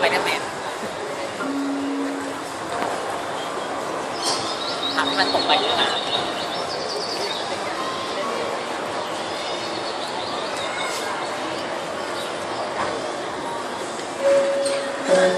ไปเดอร์แมนทำให้มันตกไปเยอะนะเออ